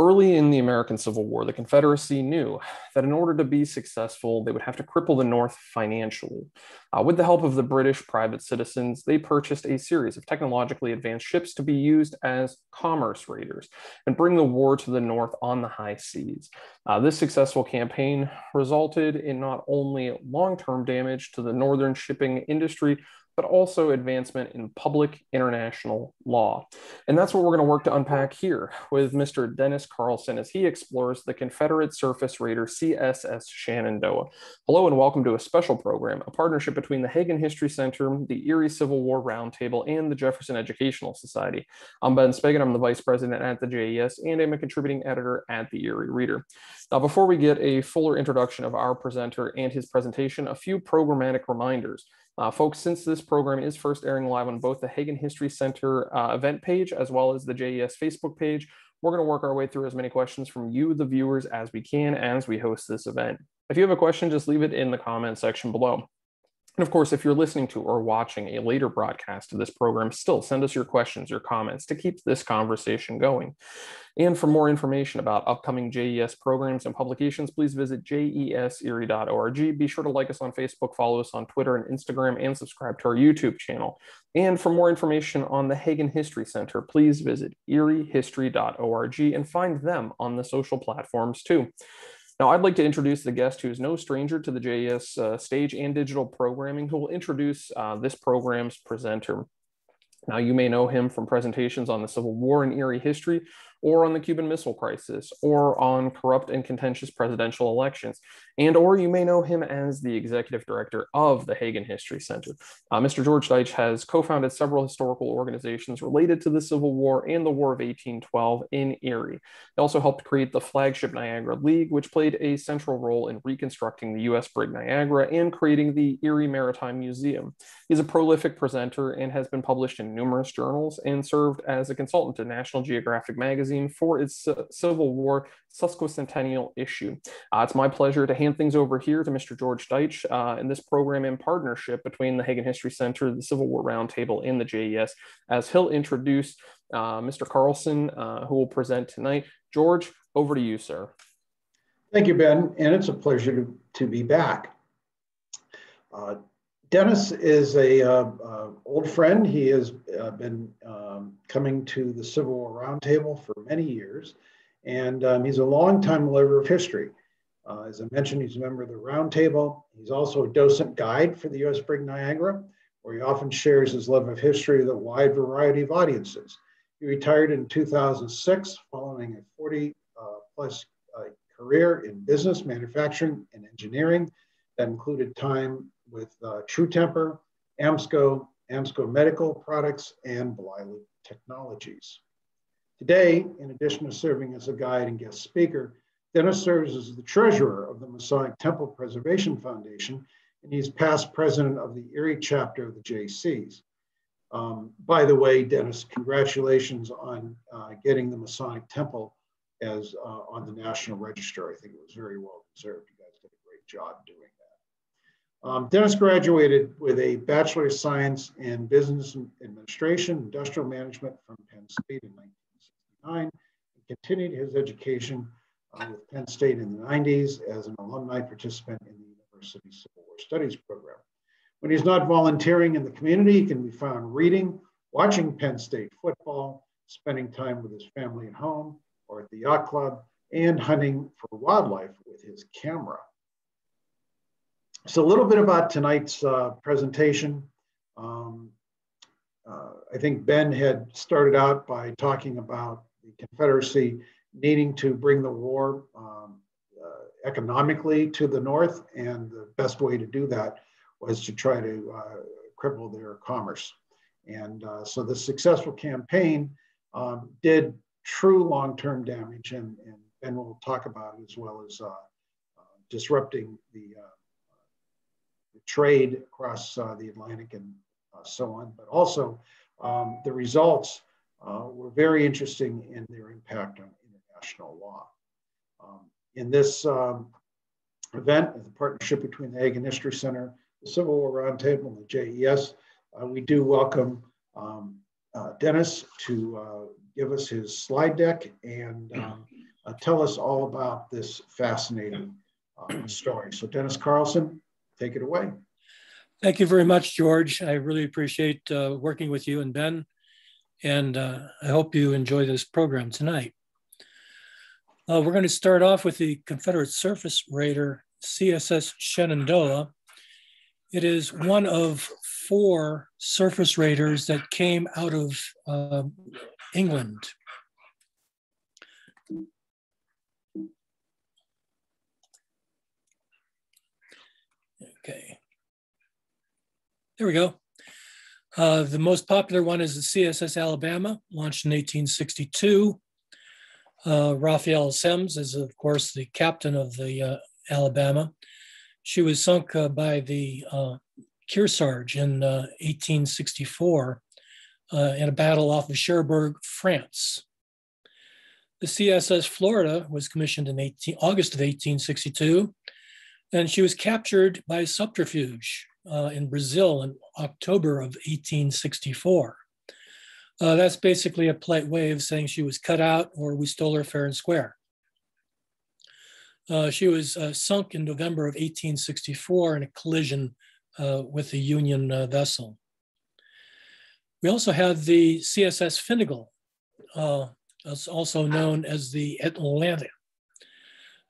Early in the American Civil War, the Confederacy knew that in order to be successful, they would have to cripple the North financially. Uh, with the help of the British private citizens, they purchased a series of technologically advanced ships to be used as commerce raiders and bring the war to the North on the high seas. Uh, this successful campaign resulted in not only long term damage to the Northern shipping industry, but also advancement in public international law. And that's what we're going to work to unpack here with Mr. Dennis Carlson as he explores the Confederate Surface Raider CSS Shenandoah. Hello and welcome to a special program, a partnership between the Hagen History Center, the Erie Civil War Roundtable, and the Jefferson Educational Society. I'm Ben Speggen, I'm the Vice President at the JES, and I'm a contributing editor at the Erie Reader. Now, before we get a fuller introduction of our presenter and his presentation, a few programmatic reminders. Uh, folks, since this program is first airing live on both the Hagen History Center uh, event page as well as the JES Facebook page, we're going to work our way through as many questions from you, the viewers, as we can as we host this event. If you have a question, just leave it in the comment section below. And of course, if you're listening to or watching a later broadcast of this program, still send us your questions, your comments to keep this conversation going. And for more information about upcoming JES programs and publications, please visit jeserie.org. Be sure to like us on Facebook, follow us on Twitter and Instagram, and subscribe to our YouTube channel. And for more information on the Hagen History Center, please visit eriehistory.org and find them on the social platforms too. Now, I'd like to introduce the guest who is no stranger to the JES uh, stage and digital programming, who will introduce uh, this program's presenter. Now, you may know him from presentations on the Civil War and Erie history, or on the Cuban Missile Crisis, or on corrupt and contentious presidential elections, and or you may know him as the executive director of the Hagen History Center. Uh, Mr. George Deutsch has co-founded several historical organizations related to the Civil War and the War of 1812 in Erie. He also helped create the flagship Niagara League, which played a central role in reconstructing the U.S. brig Niagara and creating the Erie Maritime Museum. He's a prolific presenter and has been published in numerous journals and served as a consultant to National Geographic magazine magazine for its Civil War sesquicentennial issue. Uh, it's my pleasure to hand things over here to Mr. George Deutsch uh, in this program in partnership between the Hagen History Center, the Civil War Roundtable, and the JES, as he'll introduce uh, Mr. Carlson, uh, who will present tonight. George, over to you, sir. Thank you, Ben, and it's a pleasure to, to be back. Uh, Dennis is a old friend. He has been um, coming to the Civil War Roundtable for many years, and um, he's a longtime lover of history. Uh, as I mentioned, he's a member of the Roundtable. He's also a docent guide for the U.S. Brig Niagara, where he often shares his love of history with a wide variety of audiences. He retired in 2006 following a 40 uh, plus uh, career in business, manufacturing, and engineering that included time with uh, True Temper, AMSCO, AMSCO Medical Products, and Bliley Technologies. Today, in addition to serving as a guide and guest speaker, Dennis serves as the treasurer of the Masonic Temple Preservation Foundation, and he's past president of the Erie chapter of the JCs. Um, by the way, Dennis, congratulations on uh, getting the Masonic Temple as uh, on the National Register. I think it was very well deserved. You guys did a great job doing um, Dennis graduated with a Bachelor of Science in Business Administration, Industrial Management from Penn State in 1969, and continued his education uh, with Penn State in the 90s as an alumni participant in the University Civil War Studies program. When he's not volunteering in the community, he can be found reading, watching Penn State football, spending time with his family at home or at the yacht club, and hunting for wildlife with his camera. So a little bit about tonight's uh, presentation. Um, uh, I think Ben had started out by talking about the Confederacy needing to bring the war um, uh, economically to the North, and the best way to do that was to try to uh, cripple their commerce. And uh, so the successful campaign um, did true long-term damage, and, and Ben will talk about it as well as uh, disrupting the trade across uh, the Atlantic and uh, so on, but also um, the results uh, were very interesting in their impact on international law. Um, in this um, event, the partnership between the Hagen History Center, the Civil War Roundtable, and the JES, we do welcome um, uh, Dennis to uh, give us his slide deck and um, uh, tell us all about this fascinating story. So Dennis Carlson, take it away. Thank you very much, George. I really appreciate uh, working with you and Ben, and uh, I hope you enjoy this program tonight. Uh, we're going to start off with the Confederate surface raider CSS Shenandoah. It is one of four surface raiders that came out of uh, England. Okay. There we go. Uh, the most popular one is the CSS Alabama, launched in 1862. Uh, Raphael Semmes is, of course, the captain of the uh, Alabama. She was sunk uh, by the uh, Kearsarge in 1864 uh, in a battle off of Cherbourg, France. The CSS Florida was commissioned in 18, August of 1862, and she was captured by subterfuge uh, in Brazil in October of 1864. Uh, that's basically a polite way of saying she was cut out or we stole her fair and square. Uh, she was uh, sunk in November of 1864 in a collision uh, with a Union uh, vessel. We also have the CSS Finnegal, also known as the Atlanta.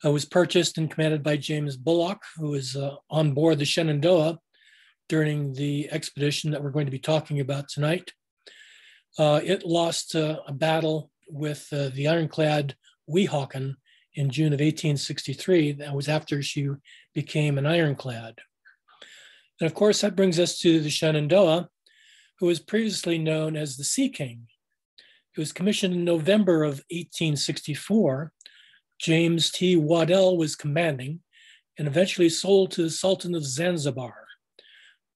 It was purchased and commanded by James Bulloch, who was on board the Shenandoah during the expedition that we're going to be talking about tonight. Uh, it lost uh, a battle with uh, the ironclad Weehawken in June of 1863. That was after she became an ironclad. And of course, that brings us to the Shenandoah, who was previously known as the Sea King. It was commissioned in November of 1864. James T. Waddell was commanding and eventually sold to the Sultan of Zanzibar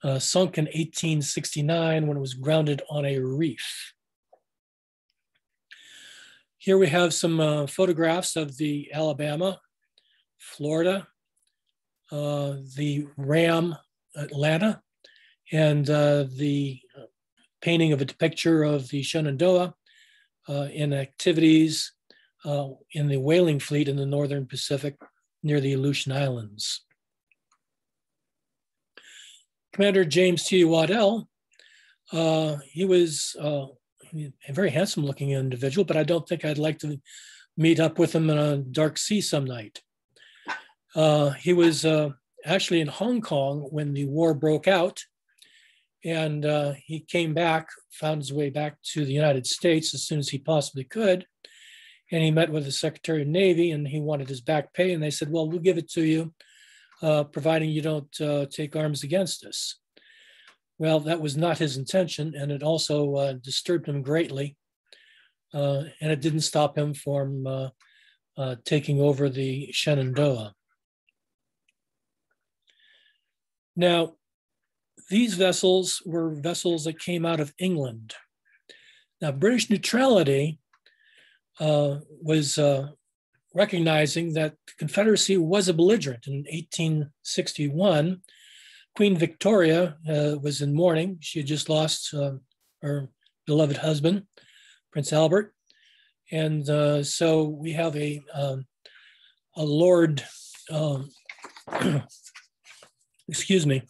uh, sunk in 1869 when it was grounded on a reef. Here we have some uh, photographs of the Alabama, Florida, uh, the Ram Atlanta, and uh, the painting of a picture of the Shenandoah uh, in activities uh, in the whaling fleet in the Northern Pacific near the Aleutian Islands. Commander James T. Waddell, uh, he was uh, a very handsome looking individual, but I don't think I'd like to meet up with him in a dark sea some night. Uh, he was uh, actually in Hong Kong when the war broke out, and uh, he came back, found his way back to the United States as soon as he possibly could. And he met with the Secretary of Navy and he wanted his back pay. And they said, Well, we'll give it to you uh, providing you don't uh, take arms against us. Well, that was not his intention, and it also uh, disturbed him greatly. Uh, and it didn't stop him from uh, uh, taking over the Shenandoah. Now, these vessels were vessels that came out of England. Now, British neutrality was recognizing that the Confederacy was a belligerent. In 1861, Queen Victoria uh, was in mourning. She had just lost uh, her beloved husband, Prince Albert. And uh, so we have a, um, a Lord, um, excuse me,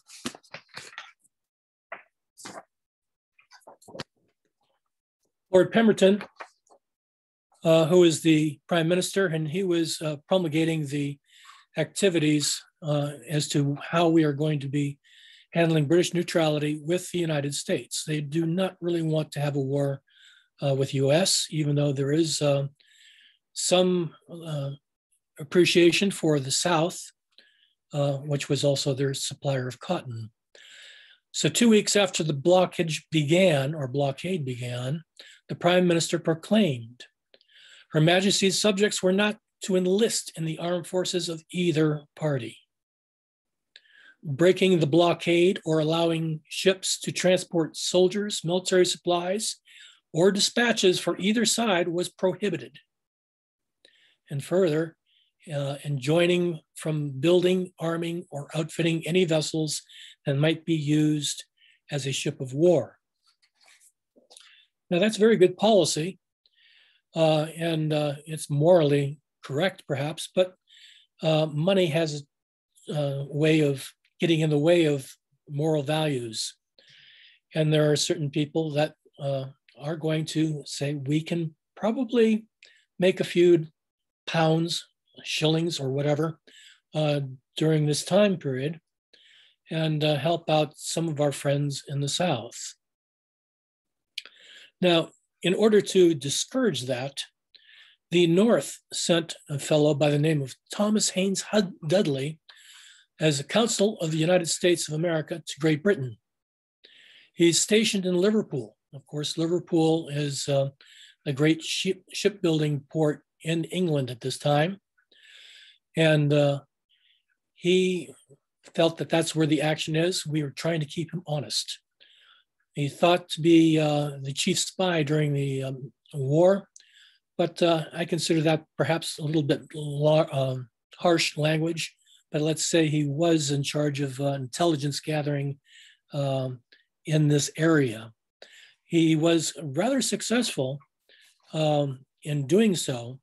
Lord Palmerston, uh, who is the prime minister, and he was uh, promulgating the activities uh, as to how we are going to be handling British neutrality with the United States. They do not really want to have a war uh, with U.S., even though there is uh, some uh, appreciation for the South, which was also their supplier of cotton. So, two weeks after the blockage began, or blockade began, the prime minister proclaimed her Majesty's subjects were not to enlist in the armed forces of either party. Breaking the blockade or allowing ships to transport soldiers, military supplies, or dispatches for either side was prohibited. And further, uh, enjoining from building, arming, or outfitting any vessels that might be used as a ship of war. Now, that's very good policy, uh, and uh, it's morally correct, perhaps, but uh, money has a, a way of getting in the way of moral values. And there are certain people that uh, are going to say, we can probably make a few pounds, shillings, or whatever uh, during this time period and uh, help out some of our friends in the South. Now, in order to discourage that, the North sent a fellow by the name of Thomas Haynes Dudley as a consul of the United States of America to Great Britain. He's stationed in Liverpool. Of course, Liverpool is uh, a great ship, shipbuilding port in England at this time. And uh, he felt that that's where the action is. We were trying to keep him honest. He thought to be uh, the chief spy during the um, war, but uh, I consider that perhaps a little bit um, harsh language. But let's say he was in charge of uh, intelligence gathering um, in this area. He was rather successful um, in doing so,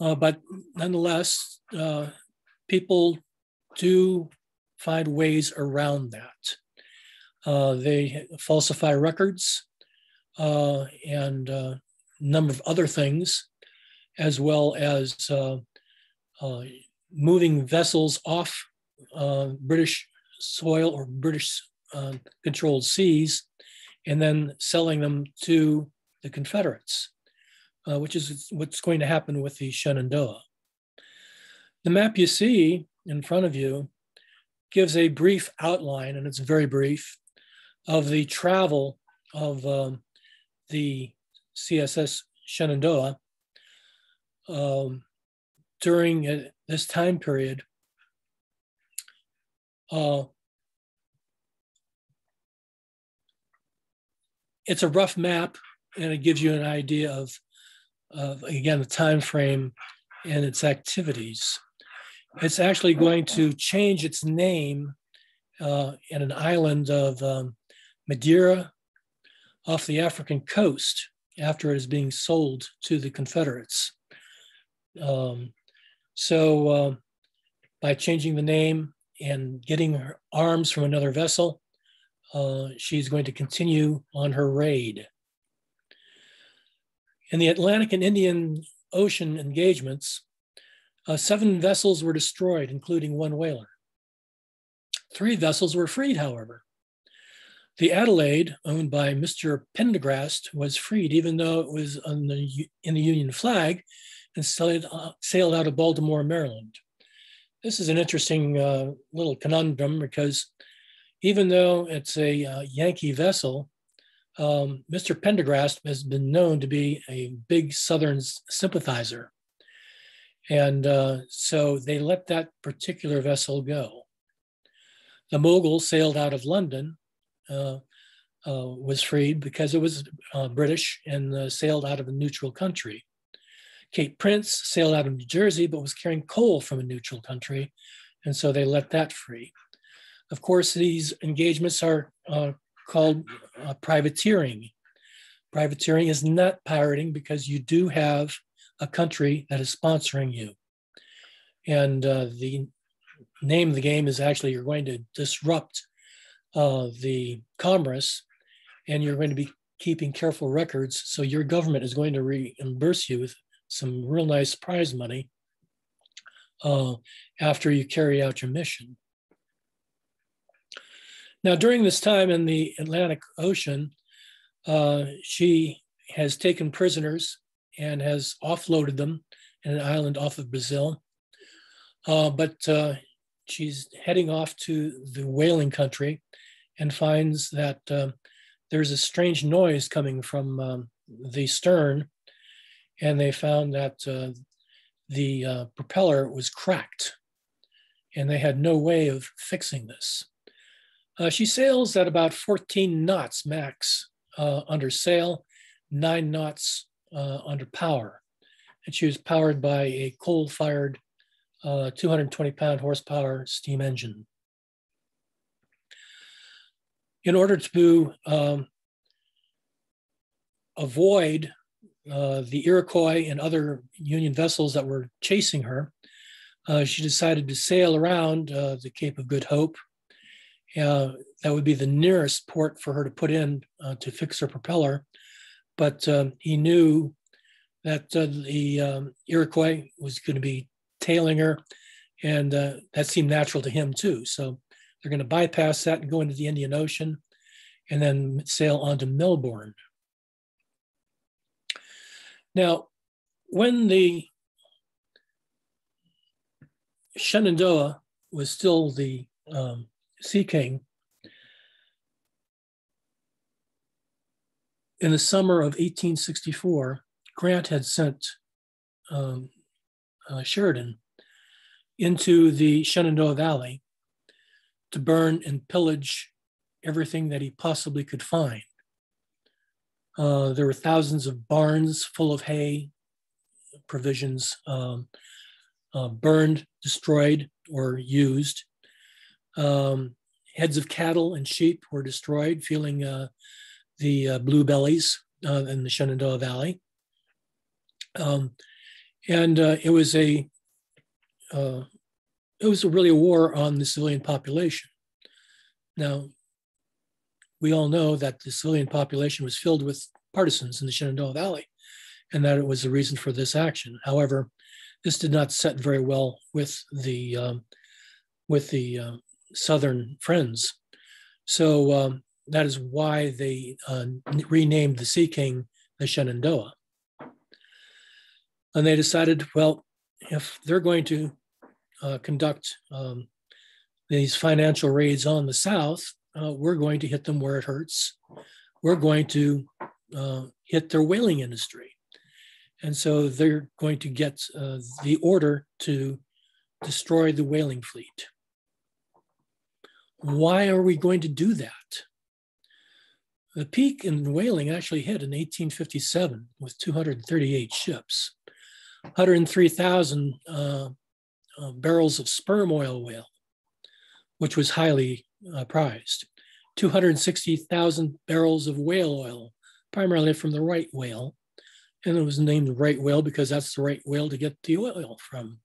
uh, but nonetheless, uh, people do find ways around that. Uh, they falsify records uh, and a uh, number of other things, as well as uh, uh, moving vessels off British soil or British controlled seas and then selling them to the Confederates, which is what's going to happen with the Shenandoah. The map you see in front of you gives a brief outline, and it's very brief, of the travel of um, the CSS Shenandoah um, during uh, this time period. Uh, it's a rough map, and it gives you an idea of, of again, the time frame and its activities. It's actually going to change its name uh, in an island of um, Madeira off the African coast after it is being sold to the Confederates. Um, so uh, by changing the name and getting her arms from another vessel, uh, she's going to continue on her raid. In the Atlantic and Indian Ocean engagements, uh, seven vessels were destroyed, including one whaler. Three vessels were freed, however. The Adelaide, owned by Mr. Pendergrast, was freed, even though it was the, in the Union flag and sailed, uh, sailed out of Baltimore, Maryland. This is an interesting uh, little conundrum because even though it's a uh, Yankee vessel, um, Mr. Pendergrast has been known to be a big Southern sympathizer. And uh, so they let that particular vessel go. The Mogul sailed out of London, was freed because it was uh, British and uh, sailed out of a neutral country. Kate Prince sailed out of New Jersey, but was carrying coal from a neutral country. And so they let that free. Of course, these engagements are uh, called uh, privateering. Privateering is not pirating because you do have a country that is sponsoring you. And uh, the name of the game is actually you're going to disrupt uh, the commerce and you're going to be keeping careful records. So your government is going to reimburse you with some real nice prize money uh, after you carry out your mission. Now, during this time in the Atlantic Ocean, uh, she has taken prisoners and has offloaded them in an island off of Brazil. Uh, but uh, she's heading off to the whaling country and finds that uh, there's a strange noise coming from um, the stern. And they found that uh, the uh, propeller was cracked and they had no way of fixing this. Uh, she sails at about 14 knots max under sail, nine knots uh, under power. And she was powered by a coal fired uh, 220 pound horsepower steam engine. In order to um, avoid uh, the Iroquois and other Union vessels that were chasing her, uh, she decided to sail around uh, the Cape of Good Hope. Uh, that would be the nearest port for her to put in to fix her propeller. But um, he knew that the um, Iroquois was going to be tailing her, and that seemed natural to him too. So they're going to bypass that and go into the Indian Ocean and then sail on to Melbourne. Now, when the Shenandoah was still the um, Sea King, in the summer of 1864, Grant had sent um, uh, Sheridan into the Shenandoah Valley to burn and pillage everything that he possibly could find. Uh, there were thousands of barns full of hay, provisions um, uh, burned, destroyed, or used. Um, heads of cattle and sheep were destroyed, feeling uh, the uh, blue bellies uh, in the Shenandoah Valley. Um, and uh, it was a it was really a war on the civilian population. Now, we all know that the civilian population was filled with partisans in the Shenandoah Valley, and that it was the reason for this action. However, this did not set very well with the um, with the uh, Southern Friends. So um, that is why they uh, renamed the Sea King the Shenandoah. And they decided, well, if they're going to uh, conduct um, these financial raids on the South, uh, we're going to hit them where it hurts. We're going to uh, hit their whaling industry. And so they're going to get uh, the order to destroy the whaling fleet. Why are we going to do that? The peak in whaling actually hit in 1857 with 238 ships, 103,000 uh, uh, barrels of sperm oil whale, which was highly uh, prized, 260,000 barrels of whale oil, primarily from the right whale. And it was named right whale because that's the right whale to get the oil from.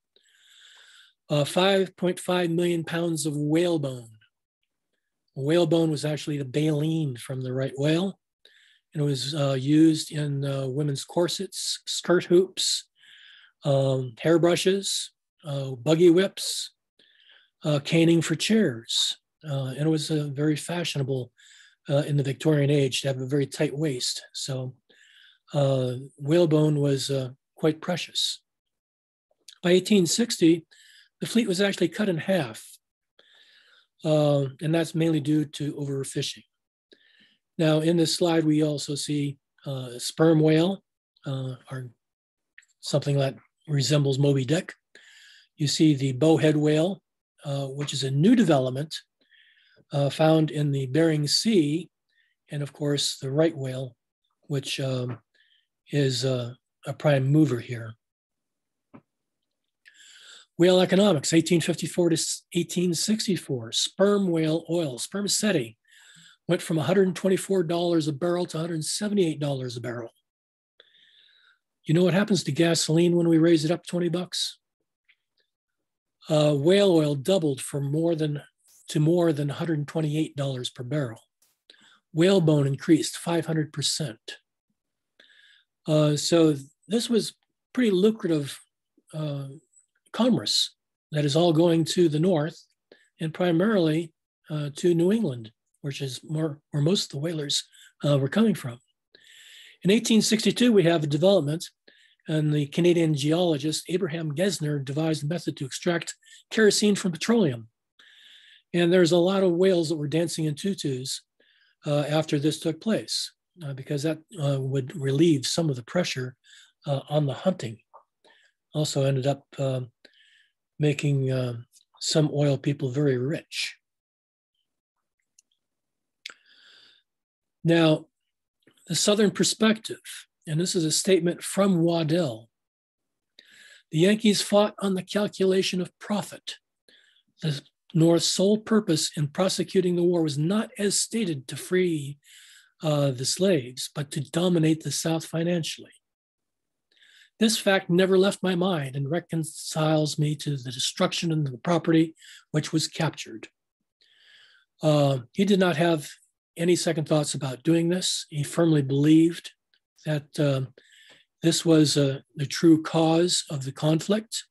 Uh, 5.5 million pounds of whalebone. Whalebone was actually the baleen from the right whale. And it was uh, used in uh, women's corsets, skirt hoops, um, hairbrushes, uh, buggy whips, uh, caning for chairs. Uh, and it was uh, very fashionable uh, in the Victorian age to have a very tight waist. So uh, whalebone was quite precious. By 1860, the fleet was actually cut in half. and that's mainly due to overfishing. Now, in this slide, we also see sperm whale, or something that resembles Moby Dick. You see the bowhead whale, uh, which is a new development uh, found in the Bering Sea, and of course the right whale, which um, is uh, a prime mover here. Whale economics, 1854 to 1864. Sperm whale oil, spermaceti, went from $124 a barrel to $178 a barrel. You know what happens to gasoline when we raise it up 20 bucks? Uh, whale oil doubled for more than to more than $128 per barrel. Whalebone increased 500%. Uh, so this was pretty lucrative uh, commerce that is all going to the north and primarily uh, to New England, which is more where most of the whalers uh, were coming from. In 1862, we have a development and the Canadian geologist Abraham Gesner devised a method to extract kerosene from petroleum. And there's a lot of whales that were dancing in tutus uh, after this took place, uh, because that uh, would relieve some of the pressure uh, on the hunting. Also ended up um, making um, some oil people very rich. Now, the Southern perspective and this is a statement from Waddell. The Yankees fought on the calculation of profit. The North's sole purpose in prosecuting the war was not as stated to free uh, the slaves, but to dominate the South financially. This fact never left my mind and reconciles me to the destruction of the property which was captured. Uh, he did not have any second thoughts about doing this. He firmly believed that uh, this was uh, the true cause of the conflict.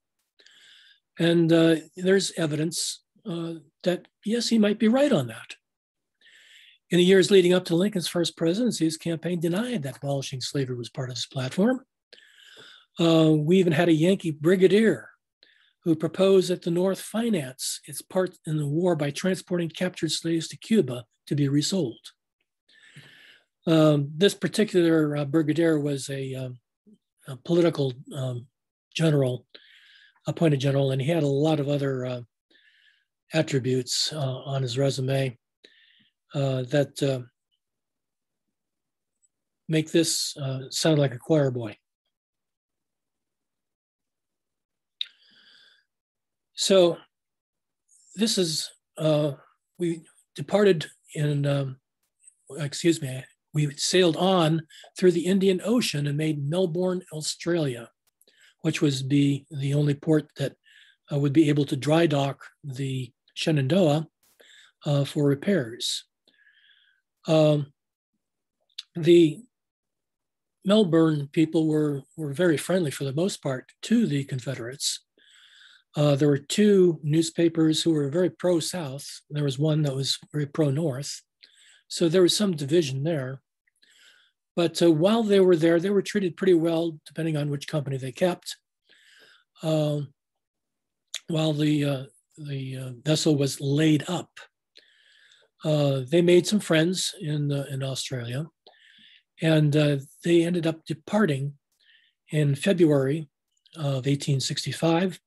And uh, there's evidence uh, that, yes, he might be right on that. In the years leading up to Lincoln's first presidency, his campaign denied that abolishing slavery was part of his platform. Uh, we even had a Yankee brigadier who proposed that the North finance its part in the war by transporting captured slaves to Cuba to be resold. Um, this particular uh, brigadier was a, um, a political um, general, appointed general, and he had a lot of other uh, attributes uh, on his resume uh, that uh, make this uh, sound like a choir boy. So this is, uh, we departed in, um, excuse me, we sailed on through the Indian Ocean and made Melbourne, Australia, which was be the only port that uh, would be able to dry dock the Shenandoah uh, for repairs. Um, the Melbourne people were, were very friendly for the most part to the Confederates. Uh, there were two newspapers who were very pro South. There was one that was very pro North. So there was some division there. But uh, while they were there, they were treated pretty well, depending on which company they kept. Uh, while the, uh, the uh, vessel was laid up, uh, they made some friends in, in Australia. And they ended up departing in February of 1865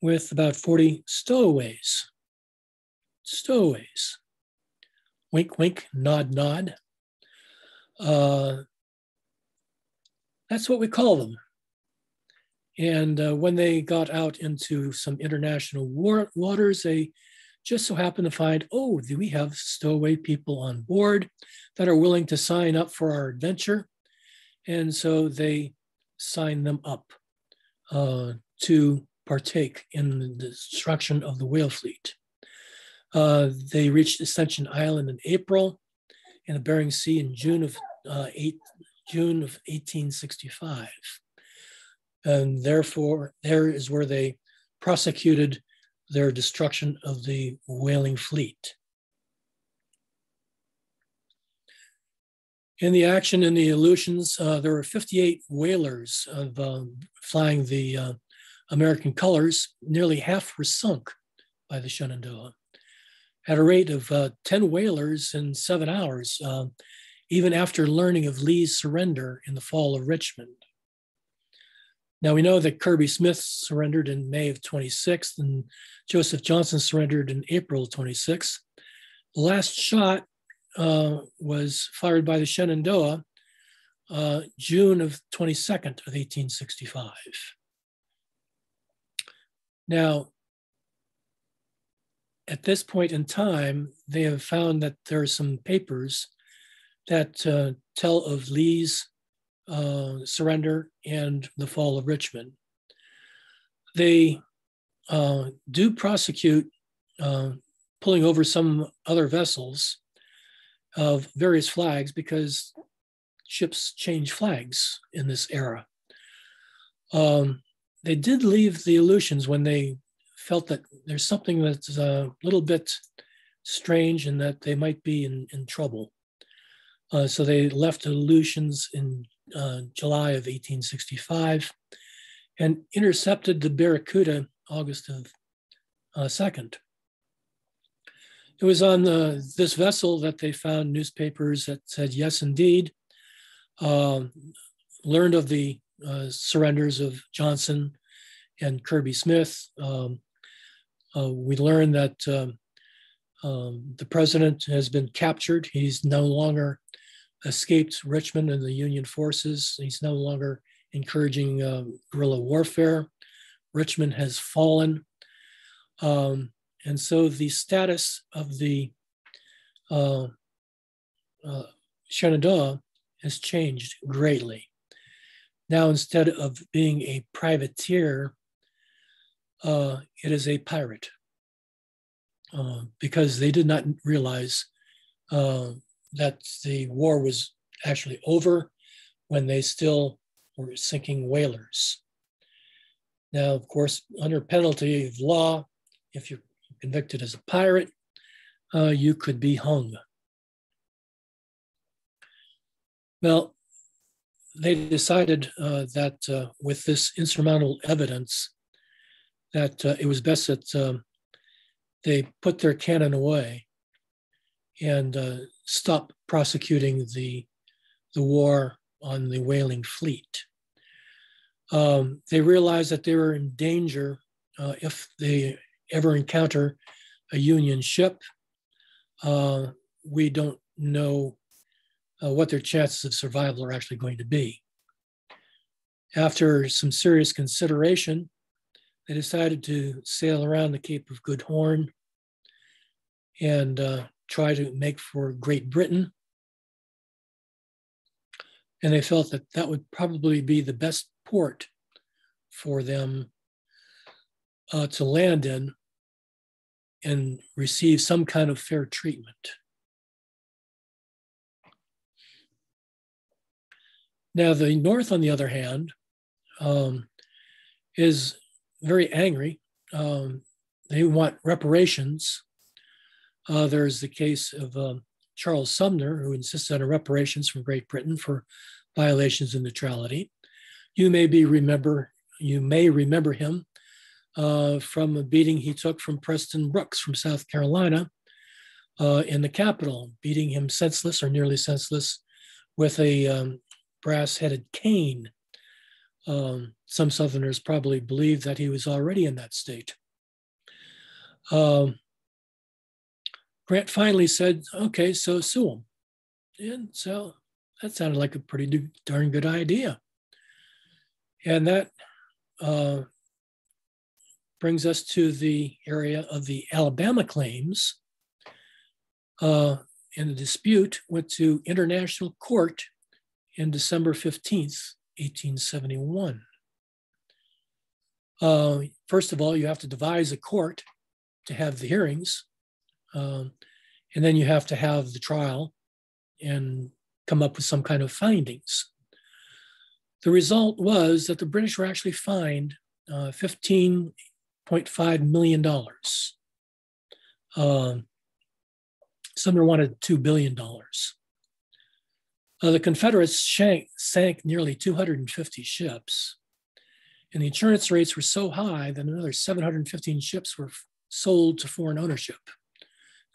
with about 40 stowaways. Stowaways. Wink, wink, nod, nod. Uh, that's what we call them. And uh, when they got out into some international war- waters, they just so happened to find, oh, we have stowaway people on board that are willing to sign up for our adventure. And so they signed them up uh, to partake in the destruction of the whale fleet. Uh, they reached Ascension Island in April and the Bering Sea in June of, uh, eight, June of 1865. And therefore, there is where they prosecuted their destruction of the whaling fleet. In the action in the Aleutians, uh, there were 58 whalers of, um, flying the uh, American colors, nearly half were sunk by the Shenandoah at a rate of uh, 10 whalers in seven hours, uh, even after learning of Lee's surrender in the fall of Richmond. Now we know that Kirby Smith surrendered in May of 26th and Joseph Johnston surrendered in April 26th. The last shot uh, was fired by the Shenandoah uh, June of 22nd of 1865. Now, at this point in time, they have found that there are some papers that uh, tell of Lee's uh, surrender and the fall of Richmond. They uh, do prosecute uh, pulling over some other vessels of various flags because ships change flags in this era. Um, they did leave the Aleutians when they felt that there's something that's a little bit strange and that they might be in, in trouble. Uh, so they left the Aleutians in uh, July of 1865 and intercepted the Barracuda August of uh, 2nd. It was on the, this vessel that they found newspapers that said, yes, indeed, um, learned of the uh, surrenders of Johnston and Kirby Smith. Um, uh, we learned that um, um, the president has been captured. He's no longer escaped Richmond and the Union forces. He's no longer encouraging uh, guerrilla warfare. Richmond has fallen. Um, and so the status of the uh, uh, Shenandoah has changed greatly. Now, instead of being a privateer, uh, it is a pirate uh, because they did not realize uh, that the war was actually over when they still were sinking whalers. Now, of course, under penalty of law, if you're convicted as a pirate, uh, you could be hung. Well, they decided uh, that uh, with this insurmountable evidence, that uh, it was best that um, they put their cannon away and uh, stop prosecuting the, the war on the whaling fleet. Um, they realized that they were in danger uh, if they ever encounter a Union ship. We don't know uh, what their chances of survival are actually going to be. After some serious consideration, they decided to sail around the Cape of Good Horn and uh, try to make for Great Britain. And they felt that that would probably be the best port for them uh, to land in and receive some kind of fair treatment. Now, the North, on the other hand, um, is very angry. Um, they want reparations. Uh, there's the case of um, Charles Sumner, who insisted on reparations from Great Britain for violations of neutrality. You may be remember you may remember him uh, from a beating he took from Preston Brooks from South Carolina uh, in the Capitol, beating him senseless or nearly senseless with a um, brass headed cane. Um, some Southerners probably believed that he was already in that state. Um, Grant finally said, okay, so sue him. And so that sounded like a pretty darn good idea. And that uh, brings us to the area of the Alabama claims. Uh, and the dispute went to international court in December 15th, 1871. Uh, first of all, you have to devise a court to have the hearings, um, and then you have to have the trial and come up with some kind of findings. The result was that the British were actually fined uh, $15.5 million. Uh, Sumner wanted $2 billion. Uh, the Confederates sank, sank nearly 250 ships, and the insurance rates were so high that another 715 ships were sold to foreign ownership.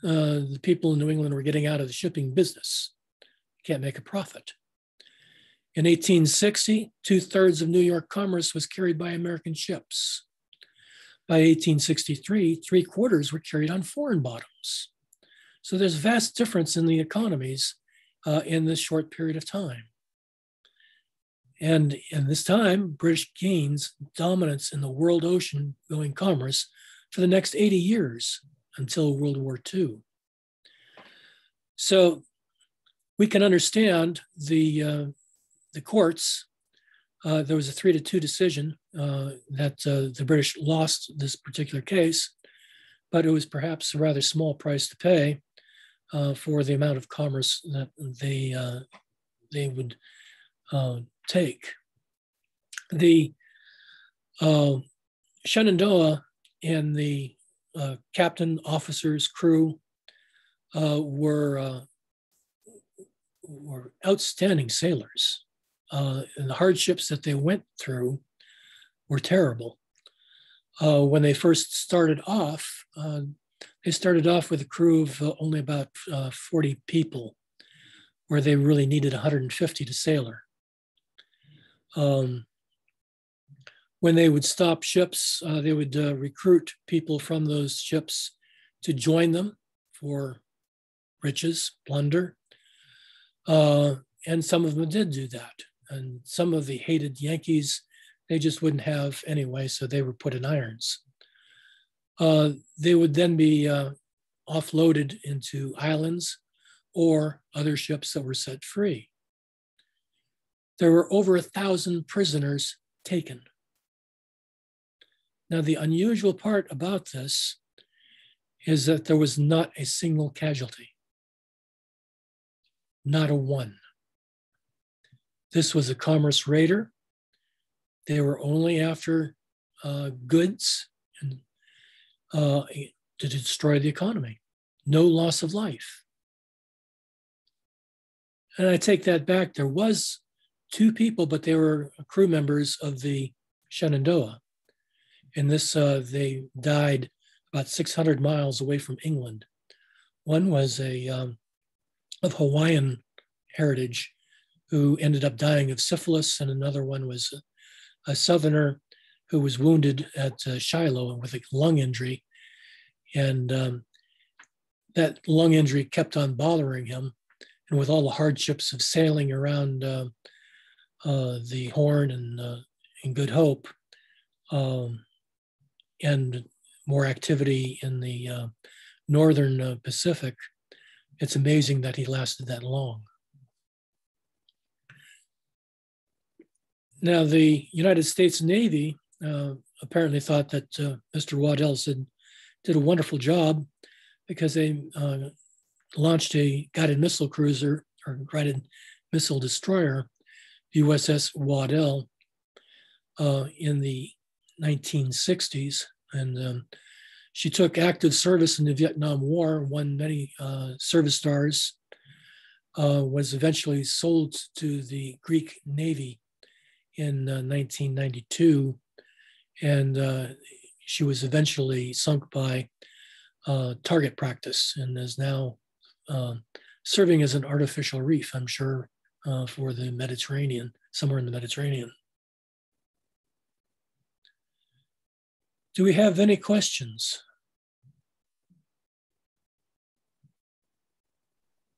Uh, the people in New England were getting out of the shipping business. Can't make a profit. In 1860, two thirds of New York commerce was carried by American ships. By 1863, three quarters were carried on foreign bottoms. So there's a vast difference in the economies uh, in this short period of time. And in this time, British gains dominance in the world ocean going commerce for the next 80 years until World War II. So we can understand the uh, the courts, uh, there was a three to two decision uh, that uh, the British lost this particular case, but it was perhaps a rather small price to pay for the amount of commerce that they uh, they would uh, take. The Shenandoah and the captain, officers, crew were were outstanding sailors uh, and the hardships that they went through were terrible. Uh, when they first started off, uh, they started off with a crew of uh, only about uh, 40 people, where they really needed 150 to sailor. Um, when they would stop ships, uh, they would recruit people from those ships to join them for riches, plunder. and some of them did do that and some of the hated Yankees, they just wouldn't have anyway, so they were put in irons. Uh, they would then be uh, offloaded into islands or other ships that were set free. there were over a thousand prisoners taken. Now, the unusual part about this is that there was not a single casualty, not a one. This was a commerce raider. They were only after uh, goods and uh, to destroy the economy. No loss of life. And I take that back. There was two people, but they were crew members of the Shenandoah. And this, uh, they died about 600 miles away from England. One was a um, of Hawaiian heritage who ended up dying of syphilis, and another one was a, a southerner who was wounded at uh, Shiloh with a lung injury. And um, that lung injury kept on bothering him. And with all the hardships of sailing around uh, uh, the Horn and uh, in Good Hope, um, and more activity in the uh, northern uh, Pacific, it's amazing that he lasted that long. Now, the United States Navy apparently thought that uh, Mr. Waddell said, did a wonderful job because they uh, launched a guided missile cruiser or guided missile destroyer, USS Waddell, uh, in the 1960s. And um, she took active service in the Vietnam War, won many uh, service stars, uh, was eventually sold to the Greek Navy in 1992 and uh, she was eventually sunk by uh, target practice and is now uh, serving as an artificial reef, I'm sure, uh, for the Mediterranean, somewhere in the Mediterranean. Do we have any questions?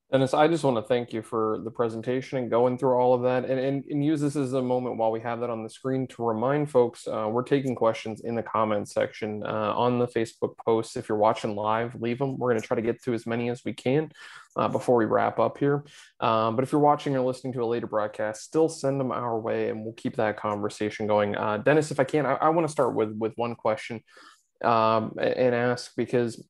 Dennis, I just want to thank you for the presentation and going through all of that and, and, and use this as a moment while we have that on the screen to remind folks uh, we're taking questions in the comments section uh, on the Facebook posts. If you're watching live, leave them. We're going to try to get to as many as we can uh, before we wrap up here. Um, but if you're watching or listening to a later broadcast, still send them our way and we'll keep that conversation going. Uh, Dennis, if I can, I, I want to start with, with one question um, and ask because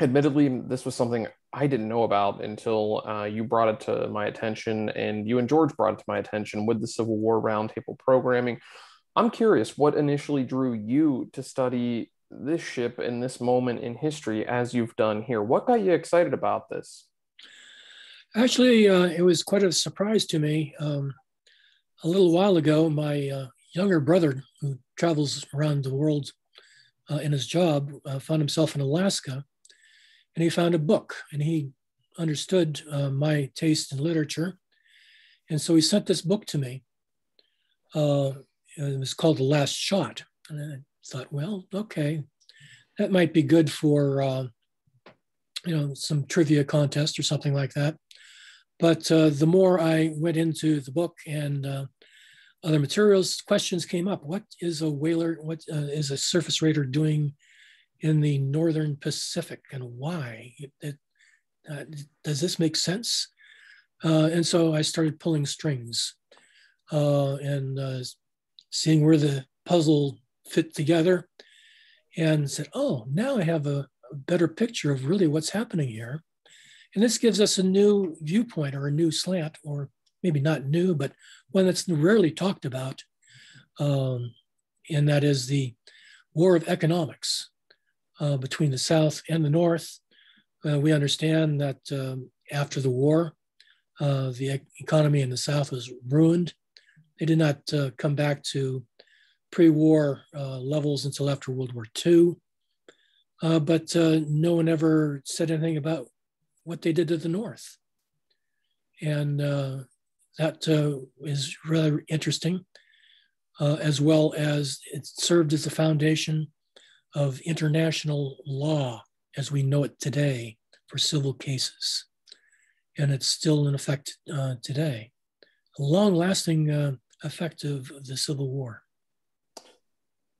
admittedly, this was something I didn't know about until uh, you brought it to my attention, and you and George brought it to my attention with the Civil War Roundtable programming. I'm curious what initially drew you to study this ship in this moment in history as you've done here. What got you excited about this? Actually, uh, it was quite a surprise to me. Um, a little while ago, my uh, younger brother, who travels around the world uh, in his job, uh, found himself in Alaska and he found a book and he understood uh, my taste in literature. And so he sent this book to me. Uh, it was called The Last Shot. And I thought, well, okay, that might be good for, uh, you know, some trivia contest or something like that. But uh, the more I went into the book and uh, other materials, questions came up. What is a whaler? What uh, is a surface raider doing in the northern Pacific and why? It, it, uh, does this make sense? Uh, and so I started pulling strings uh, and uh, seeing where the puzzle fit together and said, oh, now I have a, a better picture of really what's happening here. And this gives us a new viewpoint or a new slant, or maybe not new, but one that's rarely talked about. Um, and that is the war of economics uh, between the South and the North. Uh, we understand that um, after the war, uh, the economy in the South was ruined. They did not uh, come back to pre war uh, levels until after World War II. Uh, but no one ever said anything about what they did to the North. And that is rather interesting, as well as it served as a foundation of international law as we know it today for civil cases. And it's still in effect uh, today. A long lasting uh, effect of the Civil War.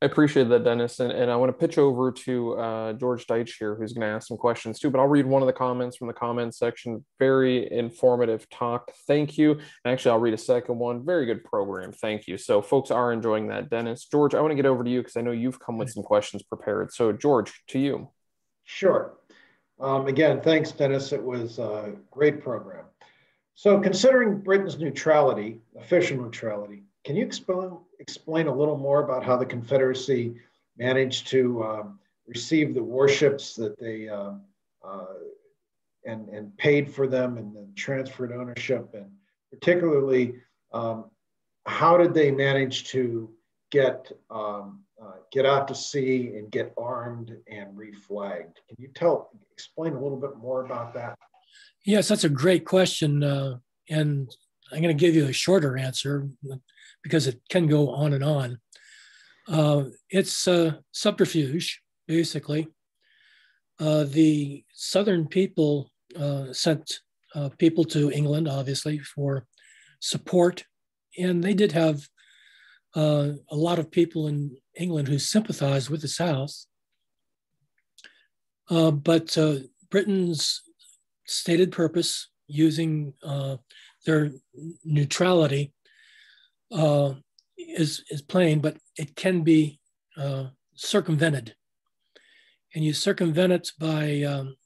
I appreciate that, Dennis. And, and I want to pitch over to uh, George Deutsch here, who's going to ask some questions too. But I'll read one of the comments from the comments section. Very informative talk. Thank you. And actually, I'll read a second one. Very good program. Thank you. So, folks are enjoying that. Dennis, George, I want to get over to you because I know you've come with some questions prepared. So, George, to you. Sure. Um, again, thanks, Dennis. It was a great program. So, considering Britain's neutrality, official neutrality, can you explain, explain a little more about how the Confederacy managed to um, receive the warships that they uh, uh, and, and paid for them and then transferred ownership? And particularly, um, how did they manage to get um, uh, get out to sea and get armed and reflagged? Can you tell explain a little bit more about that? Yes, that's a great question, uh, and I'm going to give you a shorter answer because it can go on and on. Uh, it's a subterfuge, basically. Uh, the Southern people uh, sent uh, people to England, obviously, for support. And they did have uh, a lot of people in England who sympathized with the South. Uh, but Britain's stated purpose, using their neutrality, uh, is is plain, but it can be uh, circumvented, and you circumvent it by um,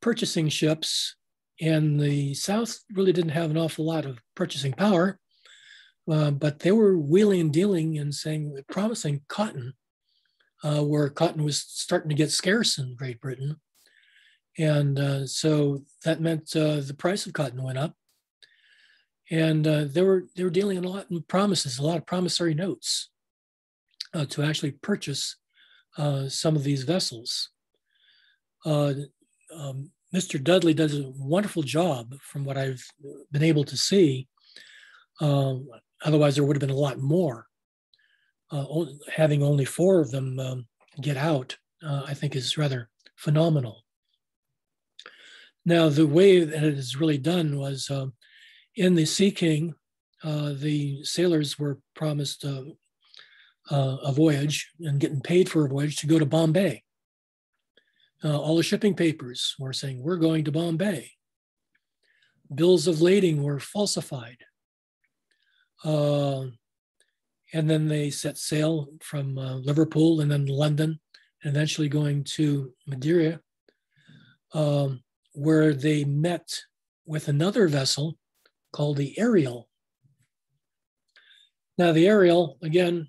purchasing ships. And the South really didn't have an awful lot of purchasing power, uh, but they were wheeling and dealing and saying, promising cotton, uh, where cotton was starting to get scarce in Great Britain. And uh, so that meant uh, the price of cotton went up and uh, they were they were dealing in a lot in promises, a lot of promissory notes uh, to actually purchase uh, some of these vessels. Uh, um, Mr. Dudley does a wonderful job, from what I've been able to see. Um, otherwise, there would have been a lot more. Uh, having only four of them um, get out, uh, I think, is rather phenomenal. Now, the way that it is really done was um, in the Sea King, uh, the sailors were promised uh, uh, a voyage and getting paid for a voyage to go to Bombay. Uh, all the shipping papers were saying, We're going to Bombay. Bills of lading were falsified. And then they set sail from Liverpool and then London, and eventually going to Madeira, um, where they met with another vessel called the Ariel. Now, the Ariel, again,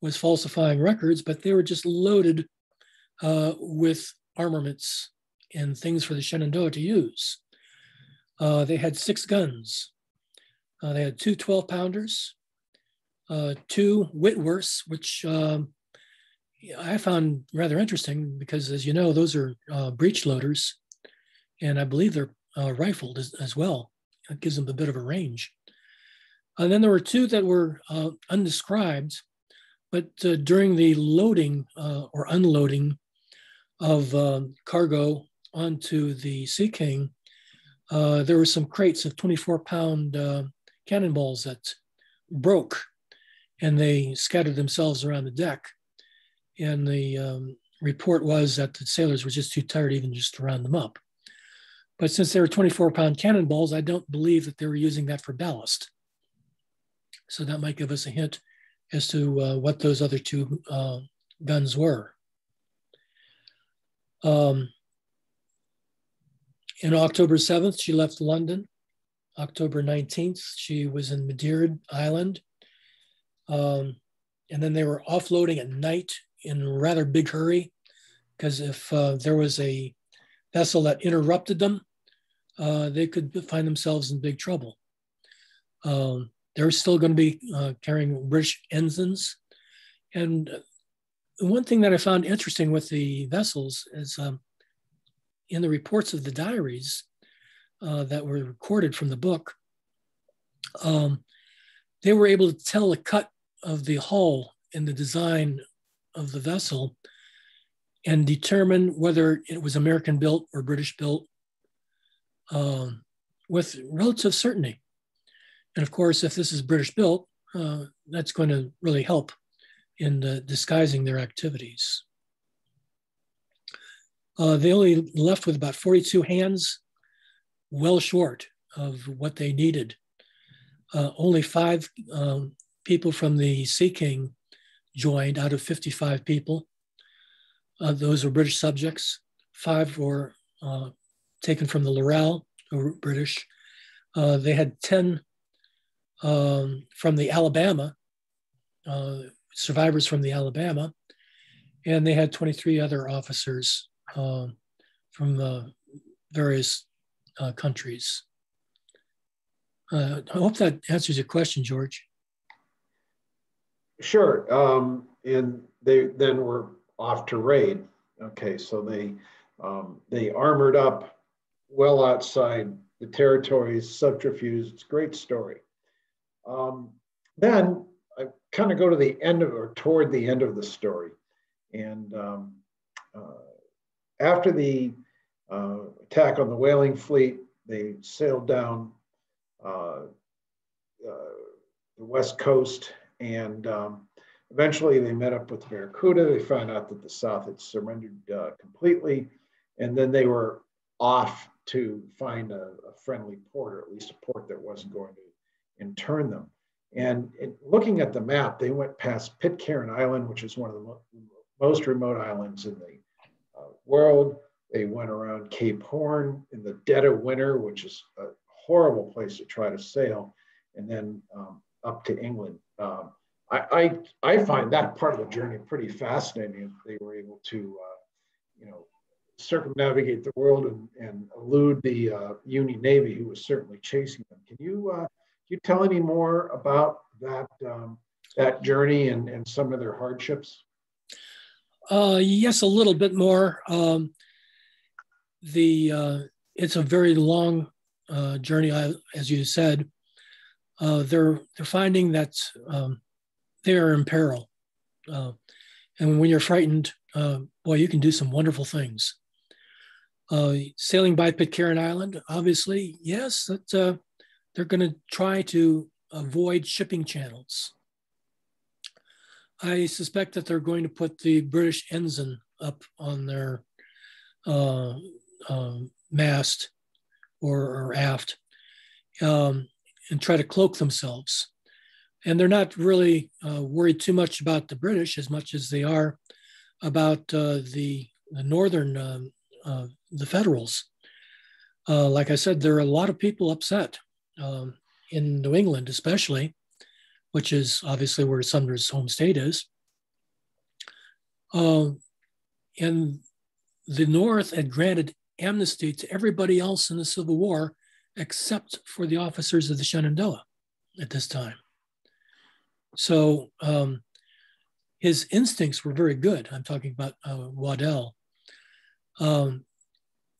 was falsifying records, but they were just loaded uh, with armaments and things for the Shenandoah to use. Uh, they had six guns. Uh, they had two 12 pounders, uh, two Whitworths, which um, I found rather interesting because, as you know, those are uh, breech loaders, and I believe they're uh, rifled as, as well. That gives them a bit of a range. And then there were two that were uh, undescribed, but uh, during the loading uh, or unloading of um, cargo onto the Sea King, uh, there were some crates of 24 pound uh, cannonballs that broke and they scattered themselves around the deck. And the um, report was that the sailors were just too tired even just to round them up. But since they were 24 pound cannonballs, I don't believe that they were using that for ballast. So that might give us a hint as to uh, what those other two uh, guns were. Um, in October 7th, she left London. October 19th, she was in Madeira Island. Um, and then they were offloading at night in rather big hurry because if uh, there was a vessel that interrupted them, uh, they could find themselves in big trouble. Um, they're still going to be uh, carrying British ensigns. And one thing that I found interesting with the vessels is um, in the reports of the diaries uh, that were recorded from the book, um, they were able to tell the cut of the hull and the design of the vessel and determine whether it was American built or British built um, with relative certainty. And of course, if this is British built, uh, that's going to really help in uh, disguising their activities. Uh, they only left with about 42 hands, well short of what they needed. Uh, only five um, people from the Sea King joined out of 55 people. Uh, those were British subjects. Five were uh, taken from the Laurel, who were British. Uh, they had 10 um, from the Alabama, uh, survivors from the Alabama, and they had 23 other officers um, from the various uh, countries. Uh, I hope that answers your question, George. Sure. Um, and they then were off to raid. Okay, so they um, they armored up well outside the territories, subterfuge. It's a great story. Um, then I kind of go to the end of or toward the end of the story, and um, uh, after the uh, attack on the whaling fleet, they sailed down uh, uh the west coast and um, eventually they met up with Barracouta. They found out that the South had surrendered uh, completely. And then they were off to find a, a, friendly port, or at least a port that wasn't going to intern them. And looking at the map, they went past Pitcairn Island, which is one of the mo most remote islands in the uh, world. They went around Cape Horn in the dead of winter, which is a horrible place to try to sail, and then um, up to England. Um, I, I, I find that part of the journey pretty fascinating. They were able to, uh, you know, circumnavigate the world and, and elude the uh, Union Navy, who was certainly chasing them. Can you uh, you tell any more about that um, that journey and, and some of their hardships? Uh, yes, a little bit more. Um, the uh, it's a very long uh, journey, as you said. Uh, they're they're finding that um, they are in peril, and when you're frightened, boy, you can do some wonderful things. Uh, sailing by Pitcairn Island, obviously, yes, that, uh, they're going to try to avoid shipping channels. I suspect that they're going to put the British ensign up on their uh, mast or, or aft. Um, and try to cloak themselves. And they're not really uh, worried too much about the British as much as they are about uh, the, the northern, um, uh, the Federals. Uh, like I said, there are a lot of people upset um, in New England, especially, which is obviously where Sumner's home state is. Um, and the North had granted amnesty to everybody else in the Civil War except for the officers of the Shenandoah at this time. So um, his instincts were very good. I'm talking about uh, Waddell. Um,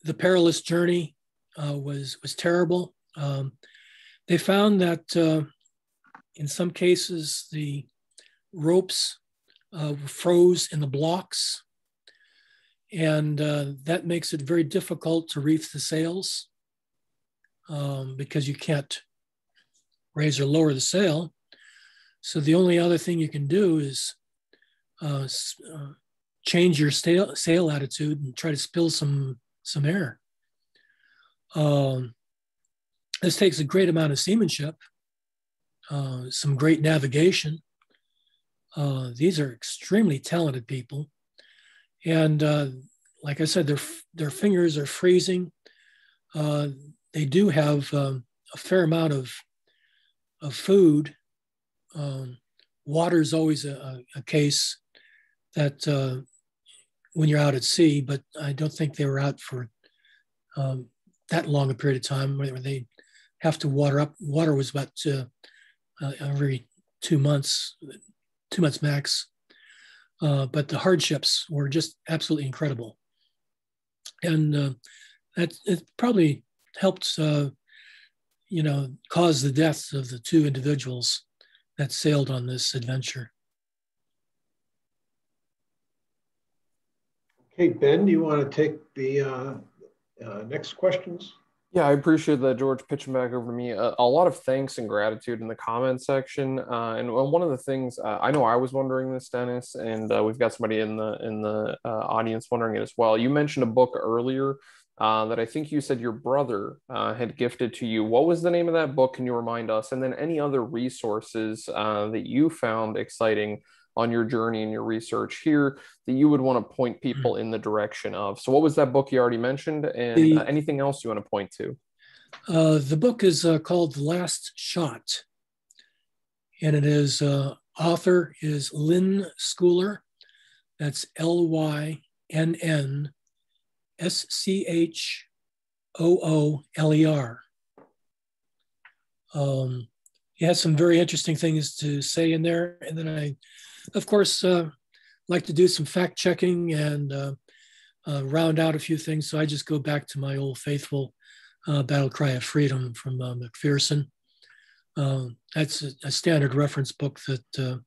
the perilous journey uh, was was terrible. Um, they found that uh, in some cases the ropes uh, froze in the blocks, and uh, that makes it very difficult to reef the sails um, because you can't raise or lower the sail. So the only other thing you can do is uh, uh, change your sail, sail attitude and try to spill some some air. Um, this takes a great amount of seamanship, uh, some great navigation. Uh, these are extremely talented people, and uh, like I said, their their fingers are freezing. Uh, they do have um, a fair amount of, of food. Um, water is always a, a case that uh, when you're out at sea, but I don't think they were out for um, that long a period of time where they have to water up. Water was about uh, uh, every two months, two months max. Uh, but the hardships were just absolutely incredible. And uh, that it probably helped, uh, you know, cause the deaths of the two individuals that sailed on this adventure. Okay, Ben, do you want to take the uh, uh, next questions? Yeah, I appreciate that, George, pitching back over to me. A, a lot of thanks and gratitude in the comment section. Uh, and one of the things uh, I know I was wondering this, Dennis, and uh, we've got somebody in the in the uh, audience wondering it as well. You mentioned a book earlier uh, that I think you said your brother uh, had gifted to you. What was the name of that book? Can you remind us? And then any other resources that you found exciting on your journey and your research here that you would want to point hmm. people in the direction of. So, what was that book you already mentioned, and the, uh, anything else you want to point to? Uh, the book is uh, called The Last Shot, and it is uh, author is Lynn Schooler. That's L Y N N S C H O O L E R. Um, he has some very interesting things to say in there, and then I of course, uh, like to do some fact checking and uh, uh, round out a few things. So I just go back to my old faithful uh, Battle Cry of Freedom from uh, McPherson. Um, that's a, a, standard reference book that uh,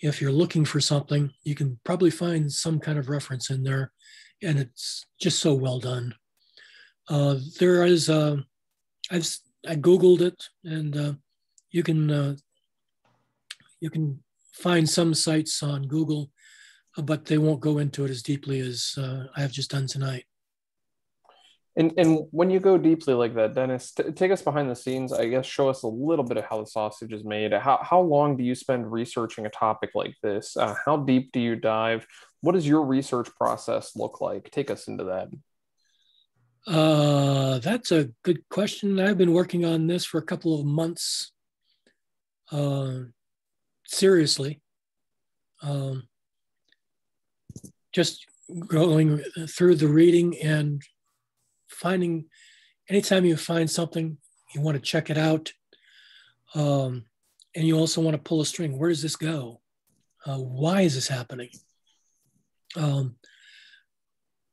if you're looking for something, you can probably find some kind of reference in there. And it's just so well done. there is, I've I Googled it and you can you can find some sites on Google, uh, but they won't go into it as deeply as uh, I have just done tonight. And, and when you go deeply like that, Dennis, t- take us behind the scenes. I guess show us a little bit of how the sausage is made. How, how long do you spend researching a topic like this? Uh, how deep do you dive? What does your research process look like? Take us into that. Uh, that's a good question. I've been working on this for a couple of months. Uh, seriously. Um, just going through the reading and finding anytime you find something you want to check it out um, and you also want to pull a string where does this go? Uh, why is this happening? Um,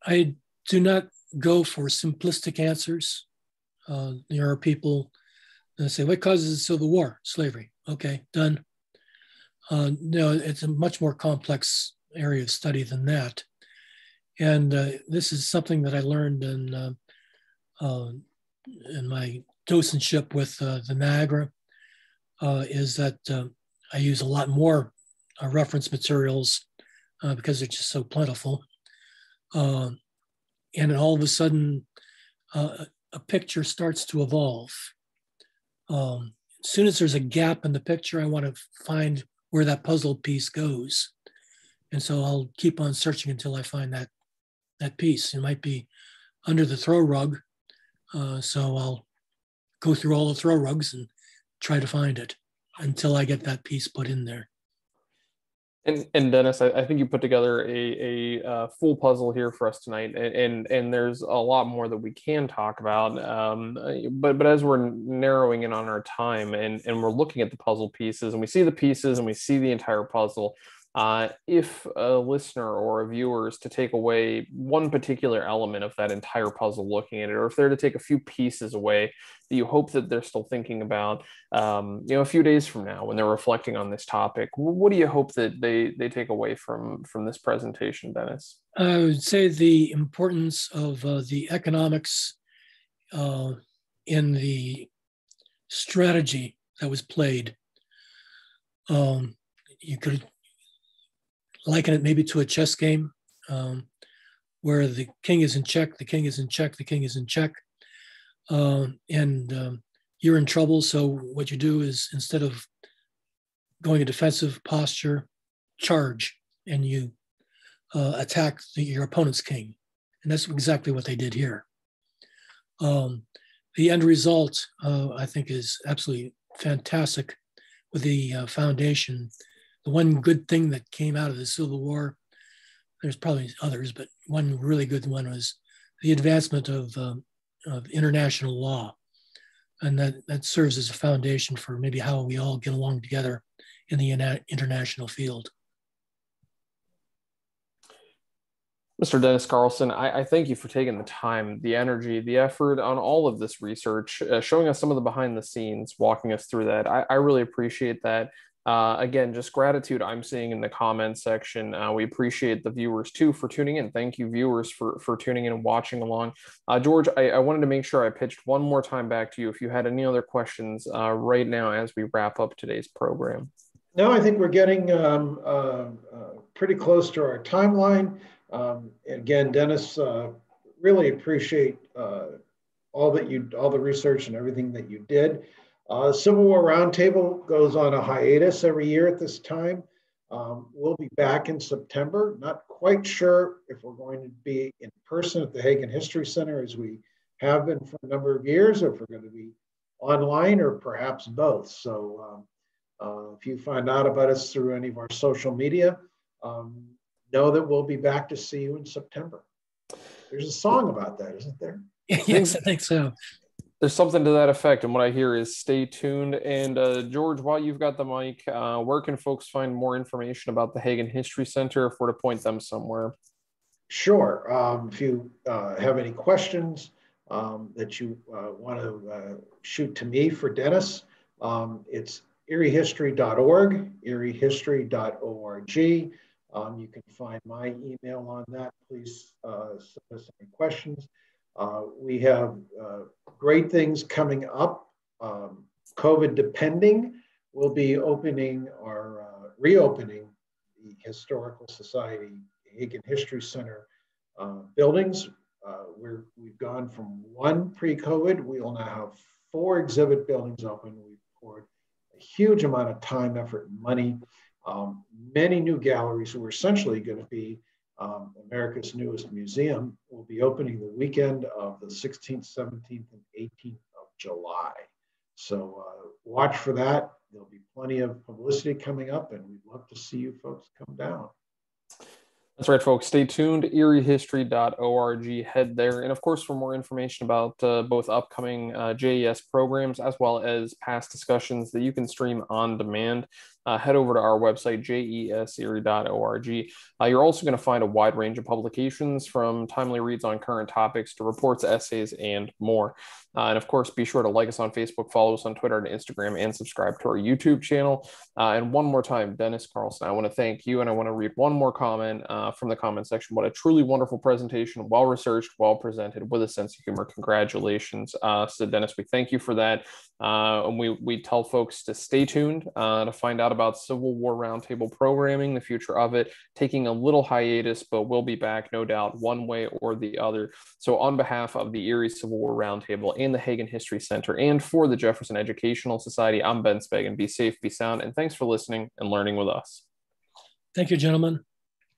i do not go for simplistic answers. Uh, there are people that say what causes the civil war? Slavery. Okay done uh, no, it's a much more complex area of study than that. And uh, this is something that I learned in, uh, uh in my docentship with uh, the Niagara, uh, is that I use a lot more reference materials because they're just so plentiful. and all of a sudden, a picture starts to evolve. Um, as soon as there's a gap in the picture, I want to find where that puzzle piece goes. And so I'll keep on searching until I find that that piece. It might be under the throw rug. Uh, so I'll go through all the throw rugs and try to find it until I get that piece put in there. And, and Dennis, I, I, think you put together a, a uh, full puzzle here for us tonight, and, and, and there's a lot more that we can talk about. Um, but but as we're narrowing in on our time, and and we're looking at the puzzle pieces, and we see the pieces, and we see the entire puzzle, uh, if a listener or a viewer is to take away one particular element of that entire puzzle looking at it, or if they're to take a few pieces away that you hope that they're still thinking about, um, you know, a few days from now when they're reflecting on this topic, what do you hope that they they take away from from this presentation, Dennis? I would say the importance of uh, the economics uh, in the strategy that was played. Um, you could liken it maybe to a chess game um, where the king is in check, the king is in check, the king is in check, uh, and um, you're in trouble. So what you do is instead of going a defensive posture, charge, and you uh, attack the, your opponent's king, and that's exactly what they did here. Um, the end result, uh, I think, is absolutely fantastic with the uh, foundation the one good thing that came out of the Civil War, there's probably others, but one really good one was the advancement of, um, of international law. And that, that serves as a foundation for maybe how we all get along together in the international field. Mr. Dennis Carlson, I, I, thank you for taking the time, the energy, the effort on all of this research, uh, showing us some of the behind the scenes, walking us through that. I, I really appreciate that. Uh, again, just gratitude I'm seeing in the comment section. Uh, we appreciate the viewers too for tuning in. Thank you, viewers, for for tuning in and watching along. Uh, George, I, I, wanted to make sure I pitched one more time back to you if you had any other questions uh, right now as we wrap up today's program. No, I think we're getting um, uh, uh, pretty close to our timeline. Um, again, Dennis, really appreciate all that you, all the research and everything that you did. Uh, Civil War Roundtable goes on a hiatus every year at this time. Um, we'll be back in September. Not quite sure if we're going to be in person at the Hagen History Center as we have been for a number of years, or if we're going to be online, or perhaps both. So um, uh, if you find out about us through any of our social media, um, know that we'll be back to see you in September. There's a song about that, isn't there? yes, I think so there's something to that effect. And what I hear is stay tuned. And uh, George, while you've got the mic, uh, where can folks find more information about the Hagen History Center if we're to point them somewhere? Sure. Um, if you uh, have any questions um, that you uh, want to uh, shoot to me for Dennis, um, it's eriehistory.org, eriehistory.org. Um, you can find my email on that. Please uh, send us any questions. Uh, we have uh, great things coming up. Um, COVID depending, we'll be opening or uh, reopening the Historical Society Hagen History Center uh, buildings. Uh, we're, we've gone from one pre-COVID, we will now have four exhibit buildings open. We've poured a huge amount of time, effort, and money. Um, many new galleries who are essentially going to be um, America's newest museum, will be opening the weekend of the 16th, 17th, and 18th of July. So uh, watch for that. There'll be plenty of publicity coming up, and we'd love to see you folks come down. That's right, folks. Stay tuned. eriehistory.org. Head there. And of course, for more information about uh, both upcoming uh, JES programs as well as past discussions that you can stream on demand, uh, head over to our website, jeserie.org. Uh, you're also going to find a wide range of publications from timely reads on current topics to reports, essays, and more. Uh, and of course, be sure to like us on Facebook, follow us on Twitter and Instagram, and subscribe to our YouTube channel. Uh, and one more time, Dennis Carlson, I want to thank you, and I want to read one more comment uh, from the comment section. What a truly wonderful presentation, well researched, well presented, with a sense of humor. Congratulations. Uh, so, Dennis, we thank you for that. Uh, and we, we tell folks to stay tuned uh, to find out about Civil War Roundtable programming, the future of it, taking a little hiatus, but we'll be back, no doubt, one way or the other. So, on behalf of the Erie Civil War Roundtable and the Hagen History Center, and for the Jefferson Educational Society, I'm Ben Speggen. Be safe, be sound, and thanks for listening and learning with us. Thank you, gentlemen.